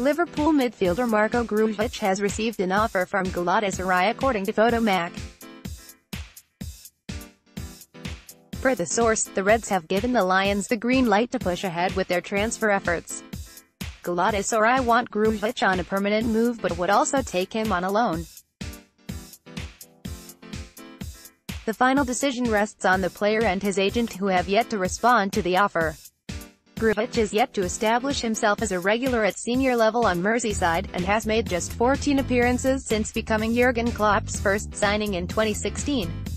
Liverpool midfielder Marko Grujic has received an offer from Galatasaray according to Fotomac. Per the source, the Reds have given the Lions the green light to push ahead with their transfer efforts. Galatasaray want Grujic on a permanent move but would also take him on a loan. The final decision rests on the player and his agent who have yet to respond to the offer. Grujic is yet to establish himself as a regular at senior level on Merseyside, and has made just 14 appearances since becoming Jurgen Klopp's first signing in 2016.